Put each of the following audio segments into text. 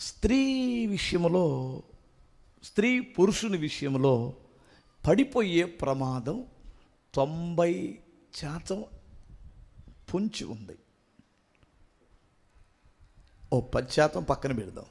స్త్రీ విషయంలో స్త్రీ పురుషుని విషయంలో పడిపోయే ప్రమాదం తొంభై శాతం పొంచి ఉంది. ఓ పది శాతం పక్కన పెడదాం.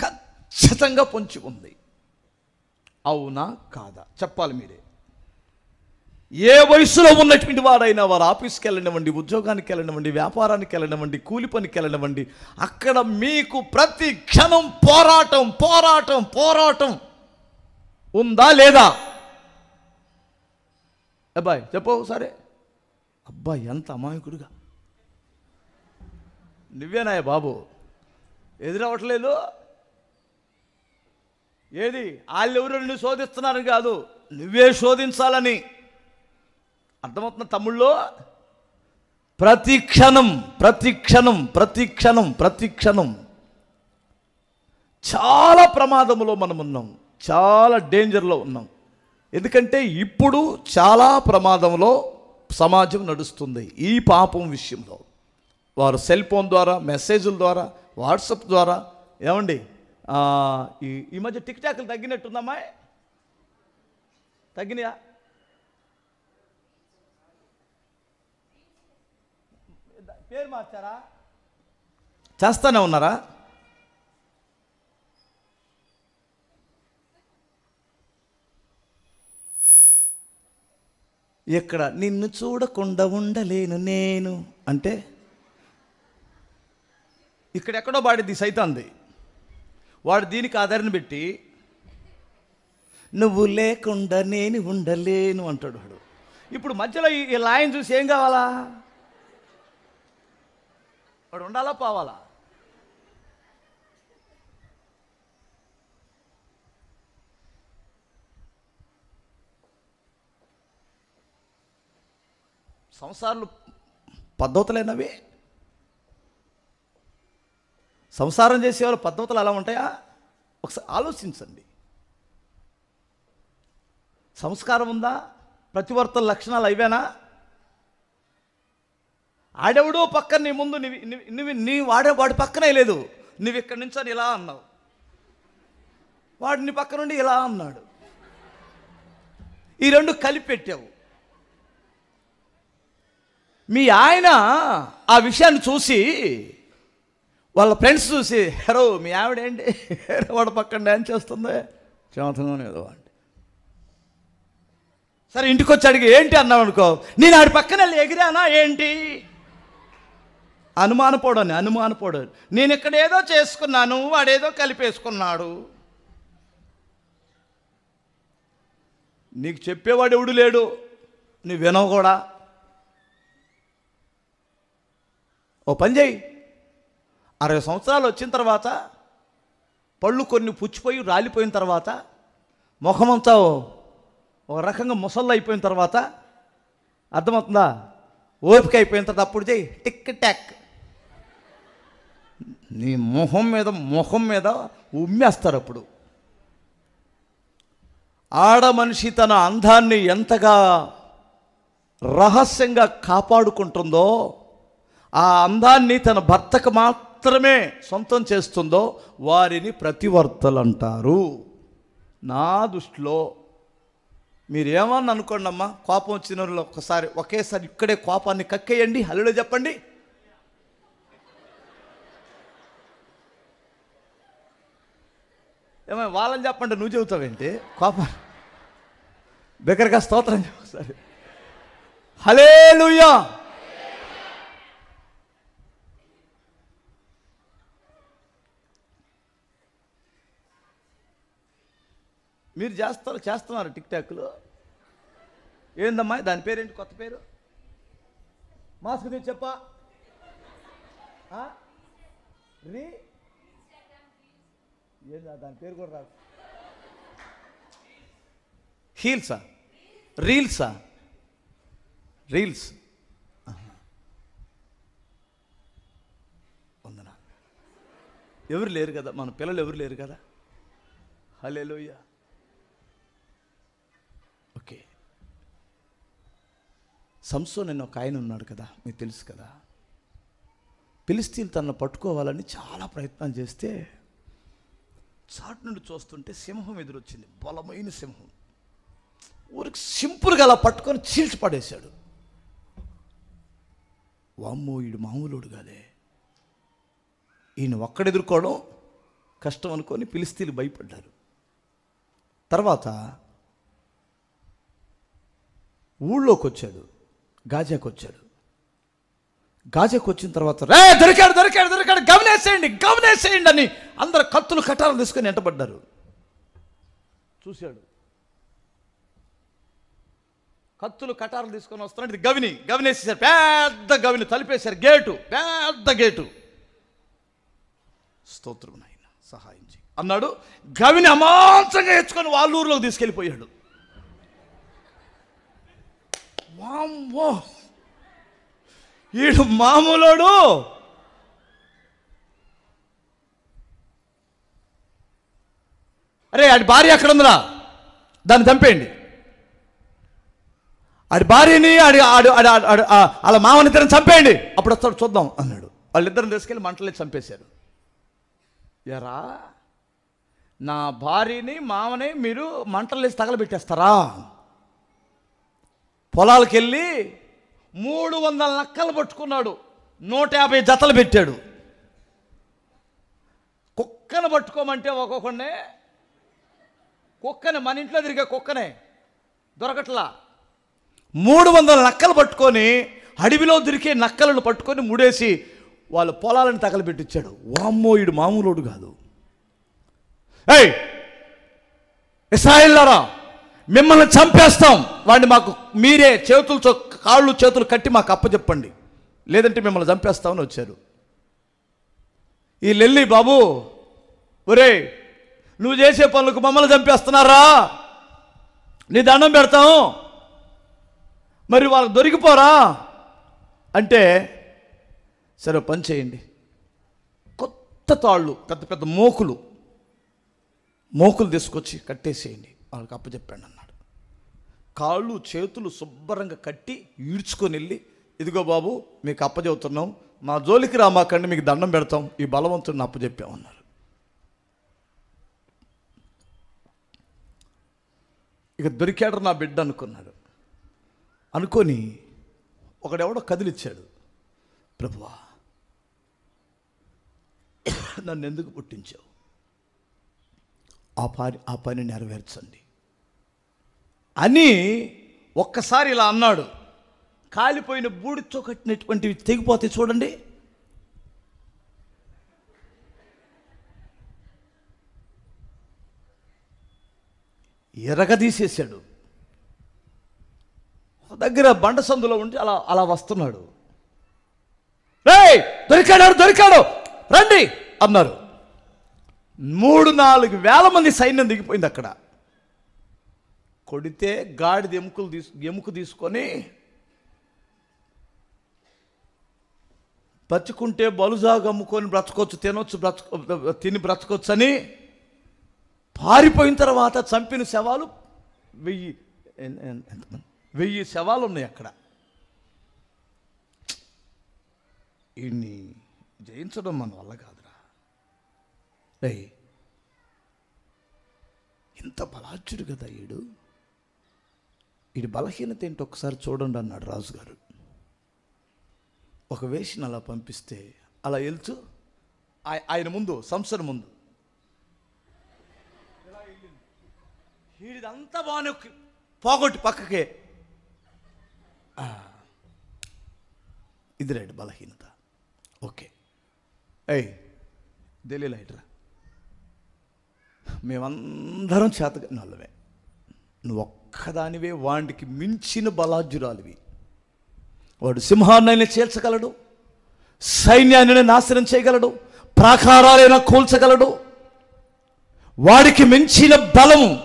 ఖచ్చితంగా పొంచి ఉంది. అవునా? కాదా? చెప్పాలి మీరే. ఏ వయసులో ఉన్నటువంటి వాడైనా వారు ఆఫీస్కి వెళ్ళనివ్వండి ఉద్యోగానికి వెళ్ళనివ్వండి వ్యాపారానికి వెళ్ళనివ్వండి కూలి పనికి వెళ్ళనివ్వండి అక్కడ మీకు ప్రతి క్షణం పోరాటం పోరాటం పోరాటం ఉందా లేదా? అబ్బాయి చెప్పవు సరే అబ్బాయి ఎంత అమాయకుడుగా. నువ్వేనాయ బాబు? ఎదురవ్వట్లేదు ఏది? వాళ్ళెవరు నిన్ను శోధిస్తున్నారు కాదు. నువ్వే శోధించాలని. అర్థమవుతున్న తమ్ముళ్ళో? ప్రతి క్షణం ప్రతి క్షణం ప్రతి క్షణం ప్రతి క్షణం చాలా ప్రమాదంలో మనం ఉన్నాం. చాలా డేంజర్లో ఉన్నాం. ఎందుకంటే ఇప్పుడు చాలా ప్రమాదంలో సమాజం నడుస్తుంది. ఈ పాపం విషయంలో. వారు సెల్ ఫోన్ ద్వారా మెసేజ్ల ద్వారా వాట్సాప్ ద్వారా ఏమండి? ఈ ఈ మధ్య టిక్ టాక్లు తగ్గినట్టుందమ్మా తగ్గినాయా? పేరు మార్చారా? చేస్తానే ఉన్నారా? ఇక్కడ నిన్ను చూడకుండా ఉండలేను నేను. అంటే? ఇక్కడెక్కడో వాడిది సైతాంది వాడు దీనికి ఆధారణ పెట్టి నువ్వు లేకుండా నేను ఉండలేను అంటాడు వాడు. ఇప్పుడు మధ్యలో ఈ లాయన్ చూసి ఏం కావాలా? వాడు ఉండాలా పోవాలా? సంసారాలు పద్ధతులైనవి? సంసారం చేసేవాళ్ళు పద్ధతులు ఎలా ఉంటాయా? ఒకసారి ఆలోచించండి. సంస్కారం ఉందా? ప్రతివర్తన లక్షణాలు అయివేనా ఆడెవడో పక్కన నీ ముందు నువ్వు నువ్వు- నీ వాడే వాడి పక్కనే లేదు. నువ్వు ఇక్కడి నుంచి అని ఇలా అన్నావు. వాడు నీ పక్క నుండి ఇలా అన్నాడు. ఈ రెండు కలిపి పెట్టావు మీ ఆయన ఆ విషయాన్ని చూసి వాళ్ళ ఫ్రెండ్స్ చూసి హెరో మీ ఆవిడ ఏంటి? వాడు పక్కన డ్యాన్స్ చేస్తుంది? చేతంగానే ఏదో అంటే సరే ఇంటికి వచ్చి అడిగి ఏంటి అన్నావు అనుకో? నేను ఆడి పక్కన వెళ్ళి ఎగిరానా? ఏంటి? అనుమానపోడని అనుమానపోడని. నేను ఇక్కడ ఏదో చేసుకున్నాను వాడేదో కలిపేసుకున్నాడు. నీకు చెప్పేవాడు ఎవడు లేడు నువ్వు వినవు కూడా. ఓ పని చేయి. అరవై సంవత్సరాలు వచ్చిన తర్వాత పళ్ళు కొన్ని పుచ్చిపోయి రాలిపోయిన తర్వాత ముఖమంతా ఒక రకంగా ముసళ్ళు అయిపోయిన తర్వాత అర్థమవుతుందా? ఓపిక అయిపోయిన తర్వాత అప్పుడు చేయి. TikTok. నీ మొహం మీద మొహం మీద ఉమ్మేస్తారు అప్పుడు. ఆడ మనిషి తన అందాన్ని ఎంతగా రహస్యంగా కాపాడుకుంటుందో ఆ అందాన్ని తన భర్తకు మాత్రమే సొంతం చేస్తుందో వారిని ప్రతివర్తలు అంటారు నా దృష్టిలో మీరేమన్నా అనుకోండి అమ్మా కోపం వచ్చిన ఒకసారి ఒక్కసారి ఒకేసారి ఇక్కడే కోపాన్ని కక్కేయండి హల్లులో చెప్పండి. ఏమో వాళ్ళని చెప్పండి నువ్వు చెబుతావేంటి? కోపం. బిగ్గరగా స్తోత్రం చెప్పు హలే హలేలుయా మీరు చేస్తారు చేస్తున్నారు టిక్ టాక్లో. ఏందమ్మా దాని పేరేంటి కొత్త పేరు? మాస్క్ తీసి చెప్పా. ఆ? రీ? ఏందా దాని పేరు కూడా రాదు. హీల్సా? రీల్సా? రీల్స్. ఉందనా ఎవరు లేరు కదా? మన పిల్లలు ఎవరు లేరు కదా? Hallelujah okay. సంసో నేను ఒక ఆయన ఉన్నాడు కదా మీకు తెలుసు కదా. పిలిస్తీన్ తనను పట్టుకోవాలని చాలా ప్రయత్నం చేస్తే చాటు నుండి చూస్తుంటే సింహం ఎదురొచ్చింది. బలమైన సింహం. ఊరికి సింపుల్గా అలా పట్టుకొని చీల్చి పడేశాడు. వామ్మో ఈడు మామూలుడు కాదే. ఈయన ఒక్కడెదుర్కోవడం కష్టం అనుకొని పిలిస్తీలు భయపడ్డారు. తర్వాత ఊళ్ళోకి వచ్చాడు గాజాకు వచ్చాడు గాజాకు వచ్చిన తర్వాత రే దొరికాడు దొరికాడు దొరికాడు గమనేసేయండి గమనేసేయండి అని అందరు కత్తులు కట్టాలు తీసుకొని ఎంటబడ్డారు చూశాడు. కత్తులు కటారులు తీసుకొని వస్తున్నాడు. ఇది గవిని గవినేసేసారు పెద్ద గవిని తలిపేశారు. గేటు పెద్ద గేటు. స్తోత్రం నాయన సహాయం చేయి అన్నాడు. గవిని అమాంసంగా ఎచ్చుకొని వాళ్ళ ఊర్లోకి తీసుకెళ్ళిపోయాడు. వామ్మో! ఈడు మామూలోడు. అరే ఆడి భార్య ఎక్కడ ఉందిరా దాన్ని చంపేయండి. ఆడి భార్యని ఆడి ఆడు ఆడు వాళ్ళ మామని ఇద్దరిని చంపేయండి. అప్పుడు వస్తాడు చూద్దాం అన్నాడు. వాళ్ళిద్దరిని తీసుకెళ్ళి మంటలే చంపేశారు. ఎరా నా భార్యని మామని మీరు మంటలేసి తగలబెట్టేస్తారా? పొలాలకు వెళ్ళి మూడు వందల నక్కలు పట్టుకున్నాడు. నూట యాభై జతలు పెట్టాడు. కుక్కను పట్టుకోమంటే ఒక్కొక్కనే కుక్కని మన ఇంట్లో తిరిగే కుక్కనే దొరకట్లా. మూడు వందల నక్కలు పట్టుకొని అడవిలో దొరికే నక్కలను పట్టుకొని ముడేసి వాళ్ళ పొలాలను తగలబెట్టించాడు. వామ్మో ఈడు మామూలోడు కాదు. ఏయ్! ఇస్రాయిల్లారా మిమ్మల్ని చంపేస్తాం. వాడిని మాకు మీరే చేతులతో కాళ్ళు చేతులు కట్టి మాకు అప్పచెప్పండి లేదంటే మిమ్మల్ని చంపేస్తామని వచ్చారు. ఈ లెల్లి బాబు ఒరే నువ్వు చేసే పనులకు మమ్మల్ని చంపేస్తున్నారా? నీ దండం పెడతాం. మరి వాళ్ళకి దొరికిపోరా? అంటే సరే పని చేయండి. కొత్త తాళ్ళు పెద్ద పెద్ద మోకులు మోకులు తీసుకొచ్చి కట్టేసేయండి. వాళ్ళకి అప్పచెప్పాడు అన్నాడు. కాళ్ళు చేతులు శుభ్రంగా కట్టి ఈడ్చుకొని వెళ్ళి ఇదిగో బాబు మీకు అప్పచెబుతున్నాం మా జోలికి రామాకండి మీకు దండం పెడతాం. ఈ బలవంతుడిని అప్పచెప్పామన్నారు ఇక దొరికాడు నా బిడ్డ అనుకున్నాడు. అనుకొని ఒకడెవడో కదిలిచ్చాడు. ప్రభువా నన్ను ఎందుకు పుట్టించావు? ఆ పని ఆ పని నెరవేర్చండి. అని ఒక్కసారి ఇలా అన్నాడు. కాలిపోయిన బూడితో కట్టినటువంటివి తెగిపోతే చూడండి. ఎరగదీసేసాడు దగ్గర బండ సందులో ఉండి అలా అలా వస్తున్నాడు. రే దొరికాడు దొరికాడు! రండి! అన్నారు. మూడు నాలుగు వేల మంది సైన్యం దిగిపోయింది అక్కడ. కొడితే గాడిద ఎముకలు తీసు ఎముక తీసుకొని బతుకుంటే బలుజాగా అమ్ముకొని బ్రతకొచ్చు తినొచ్చు బ్రతక తిని బ్రతకొచ్చు అని పారిపోయిన తర్వాత చంపిన శవాలు వెయ్యి వెయ్యి శవాలు ఉన్నాయి అక్కడ. ఇన్ని జయించడం మన వల్ల కాదు. రేయ్ ఇంత బలాచుడు కదా ఈడు. ఈడు బలహీనత ఏంటి ఒకసారి చూడండి అన్నాడు రాజుగారు. ఒక వేషను అలా పంపిస్తే అలా వెళ్తూ ఆయన ముందు సంస్థ ముందు. వీడిదంతా బాగానే పోగొట్టి పక్కకే. ఇది రైట్ బలహీనత. ఓకే. ఏయ్ తెలియలేట్రా మేమందరం చేతగాని వాళ్ళమే నువ్వు ఒక్కదానివే వాడికి మించిన బలాజురాలివి వాడు సింహాన్నైనా చేర్చగలడు సైన్యాన్ని నాశనం చేయగలడు ప్రాకారాలైనా కూల్చగలడు. వాడికి మించిన బలము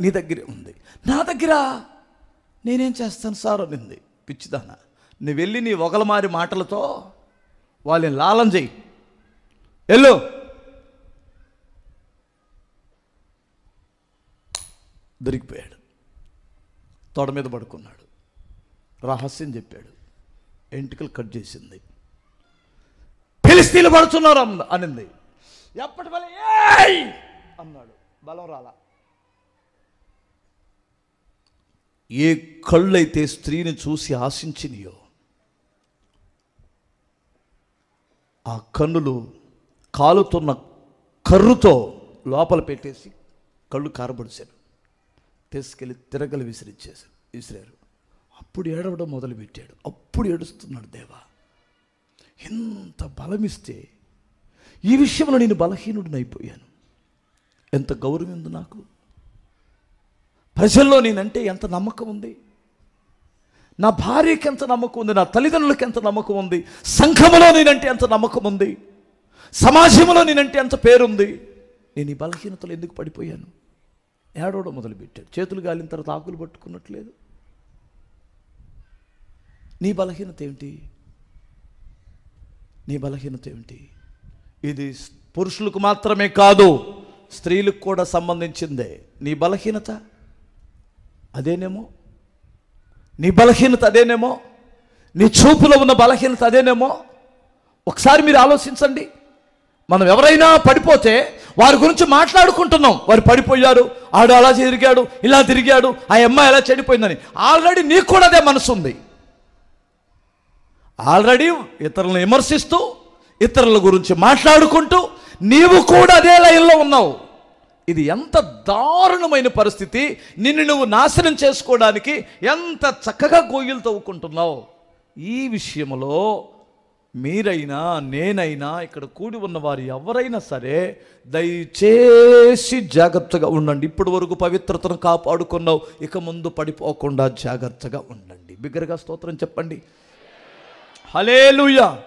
నీ దగ్గరే ఉంది. నా దగ్గర నేనేం చేస్తాను సార్ అనింది పిచ్చిదాన. నువ్వు వెళ్ళి నీ ఒగలమారి మాటలతో వాళ్ళని లాలం చేయి. వెళ్ళు. దొరికిపోయాడు. తొడ మీద పడుకున్నాడు. రహస్యం చెప్పాడు. ఎంటికలు కట్ చేసింది. ఫిలిస్తీన్లు పడుతున్నారు అన్న- అనింది. ఎప్పటి వల్ల అన్నాడు. బలం రాలా. ఏ కళ్ళైతే స్త్రీని చూసి ఆశించినయో ఆ కన్నులు కాలుతున్న కర్రుతో లోపల పెట్టేసి కళ్ళు కారబడిశారు తీసుకెళ్ళి తిరగలు విసిరిచ్చేశారు విసిరారు. అప్పుడు ఏడవడం మొదలుపెట్టాడు. అప్పుడు ఏడుస్తున్నాడు దేవా ఎంత బలమిస్తే ఈ విషయంలో నేను బలహీనుడిని అయిపోయాను ఎంత గౌరవం ఉంది నాకు? ప్రజల్లో నేనంటే ఎంత నమ్మకం ఉంది నా భార్యకి ఎంత నమ్మకం ఉంది నా తల్లిదండ్రులకి ఎంత నమ్మకం ఉంది సంఘములో నేనంటే ఎంత నమ్మకం ఉంది సమాజంలో నేనంటే ఎంత పేరుంది? నేను ఈ బలహీనతలు ఎందుకు పడిపోయాను? ఏడవడం మొదలుపెట్టాడు. చేతులు గాలిన తర్వాత ఆకులు పట్టుకున్నట్లేదు. నీ బలహీనత ఏమిటి? నీ బలహీనత ఏమిటి? ఇది పురుషులకు మాత్రమే కాదు స్త్రీలకు కూడా సంబంధించిందే. నీ బలహీనత అదేనేమో? నీ బలహీనత అదేనేమో? నీ చూపులో ఉన్న బలహీనత అదేనేమో? ఒకసారి మీరు ఆలోచించండి. మనం ఎవరైనా పడిపోతే వారి గురించి మాట్లాడుకుంటున్నాం. వారు పడిపోయారు ఆడు అలా తిరిగాడు ఇలా తిరిగాడు ఆ అమ్మాయి ఎలా చెడిపోయిందని. ఆల్రెడీ నీకు కూడా అదే మనసు ఉంది ఆల్రెడీ ఇతరులను విమర్శిస్తూ ఇతరుల గురించి మాట్లాడుకుంటూ నీవు కూడా అదే లైన్లో ఉన్నావు. ఇది ఎంత దారుణమైన పరిస్థితి. నిన్ను నువ్వు నాశనం చేసుకోవడానికి ఎంత చక్కగా గోయిలు తవ్వుకుంటున్నావు. ఈ విషయంలో మీరైనా నేనైనా ఇక్కడ కూడి ఉన్న వారు ఎవరైనా సరే దయచేసి జాగ్రత్తగా ఉండండి. ఇప్పటి వరకు పవిత్రతను కాపాడుకున్నావు ఇక ముందు పడిపోకుండా జాగ్రత్తగా ఉండండి. బిగ్గరగా స్తోత్రం చెప్పండి. హలేలుయా